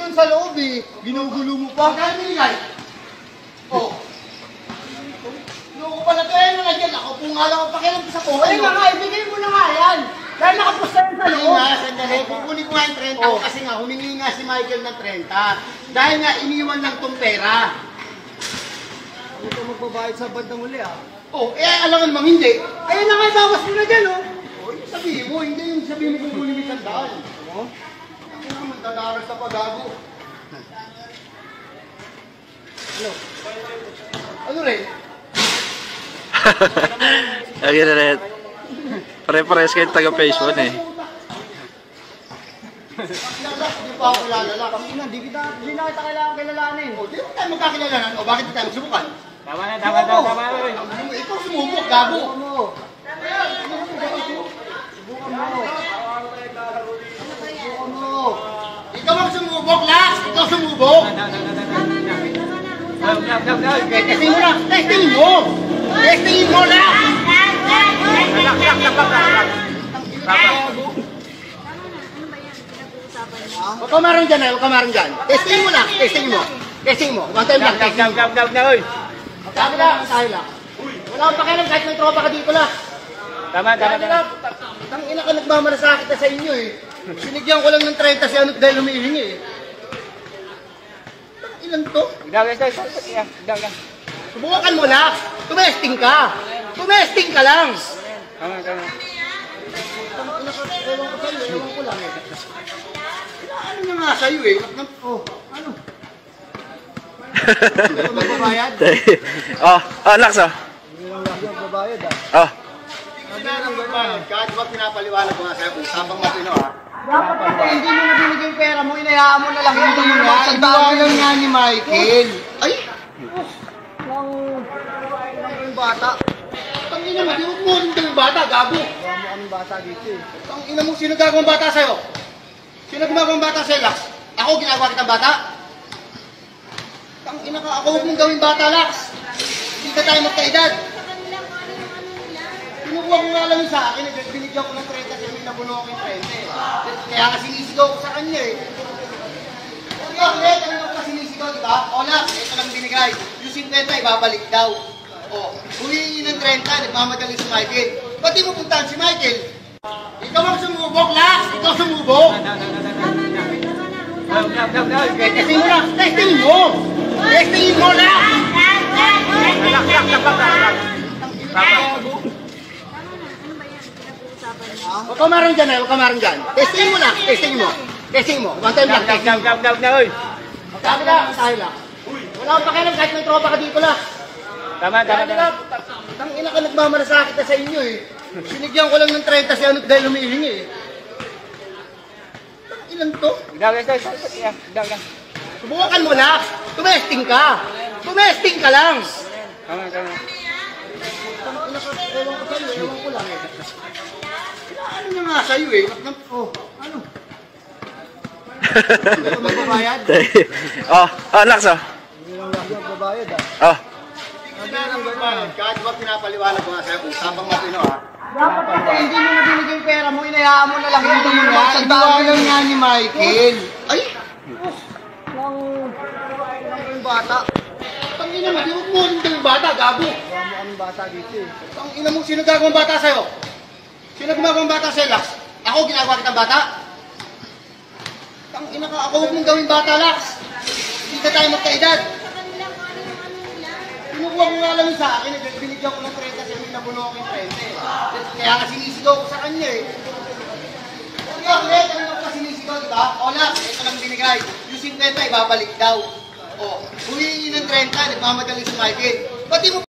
Doon sa loob eh. Ginugulo mo pa. Kaya binigay. Oh. Loko pala to eh. Ano na dyan? Ako po nga lang ang pakialam ko sa buhay. Ay, nga, ibigay mo na nga yan. Dahil nakapusta yan sa loob. nga, sandali. Kukunin ko nga yung 30 Oh. kasi nga humingi nga si Michael ng 30. Dahil nga iniwan lang tong pera. Ano ka magbabayad sa bandang uli ah? Oh, eh alangan mang hindi. Ayun na nga, bawas mo na dyan oh. Oh, sabihin mo, hindi yung sabihin mo kukunin mo isang daan. Oh? Dadaras na pagago. Ano? Ano rin? Lagi na rin. Pare-pares kayong taga-face one eh. Kilala, hindi pa ako kilala lang. Ina, di kita, na kita kailangan kilalanin. O, di mo tayo magkakilalanan. O, bakit di tayo magsubukan? Tama na, tama na, tama na. Ikaw sumubok, gago. Subukan mo. Down, down, down, down. Eh, testing mo na. Testing mo. Testing mo, relax. Huwag ka marang dyan, eh. Huwag ka marang dyan. Testing mo, Lax. Testing mo. Testing mo. One time lang. Down, Testing down, mo. down, down, down, uy. Sabi na, tayo lang. Wala akong pakialam kahit may tropa ka dito, Lax. Tama, tama, tama. tang ina ka nagmamalasakit na sa inyo eh. Sinigyan ko lang ng 30 si ano dahil humihingi eh. Ilan to? Down, down. Yeah, down, down. Subukan mo, Lax. Tumesting ka. Tumesting ka lang. Tama, tama. Ewan ko sa'yo, ewan ko lang eh. Ano na nga sa'yo eh? Oh, ano? Hindi ka magbabayad? oh, oh, Lax oh. Hindi lang lang yung babayad ah. Oh. Hindi ka magbabayad. Kahit ba pinapaliwanag ko nga sa'yo kung sabang matino ha? Dapat kasi hindi mo na binigay yung pera mo, inayaan mo na lang. Hindi mo na, magsagdaan iwanan nga ni Michael. Ay, Ng... ng yung bata. tangina mo, di mo mo yung bata, gago. Mo kaming bata dito eh. Ang ina mo, sino gagawang bata sa'yo? Sino gumagawang bata sa'yo, Lax? Ako ginagawa kitang bata? Ang ina ka, ako huwag mong gawing bata, Lax. Hindi ka tayo magkaedad. Kinukuha ko nga lang sa akin, eh, binigyan ko ng 30 kasi may nabuno ako yung 30. eh. Kaya nga sinisigaw ko sa kanya eh. Kaya ulit, ano ka sinisigaw, di ba? O Lax, ito lang binigay. Yung 50, ibabalik daw. O, huwiin ng 30, nagmamadali si Michael. Ba't di mo puntahan si Michael? Ikaw ang sumubok, Lax! Ikaw sumubok! Testing mo na! Testing mo! Testing Huwag ka marang dyan, eh. Huwag ka marang dyan. Testing mo na! Testing mo! Testing mo! One time lang. Down, mo. down, down, down, uy. Sabi na, tayo lang. Wala akong pakialam kahit may tropa ka dito lang. Tama, tama, Sabi tama. na, tang ina ka nagmamalasakit na sa inyo eh. Sinigyan ko lang ng 30 si ano dahil humihingi eh. Ilan to? Down, down. Yeah, down, down. Subukan mo na! Tumesting ka! Tumesting ka lang! Tama, tama. Ewan ko lang eh. Ano na nga sa'yo eh? Oh, ano? Magbabayad? oh, oh, Lax oh. Hindi lang lang yung babayad ah. Oh. Hindi ka magbabayad. Kahit ba pinapaliwanag ko nga sa'yo kung sabang matino ha? Dapat kasi hindi mo na binigay yung pera mo, inayaan mo na lang. Hindi mo na, magsagdaan iwanan nga ni Michael. Ay, ng... ng yung bata. tangina mo, di mo mo yung bata, gago. Mo kaming bata dito eh. Ang ina mo, sino gagawang bata sa'yo? Sino gumagawang bata sa'yo, Lax? Ako ginagawa kitang bata? Ang ina ka, ako huwag mong gawing bata, Lax. Hindi ka tayo magkaedad. Kinukuha ko nga lang sa akin, eh, binigyan ko ng 30 kasi may nabuno ako yung 30. Kaya nga sinisigaw ko sa kanya eh. Kaya ulit, ano ka sinisigaw, di ba? O Lax, ito lang binigay. Yung 50, ibabalik daw. O, huwiin ng 30, nagmamadali Michael. Ba't di mo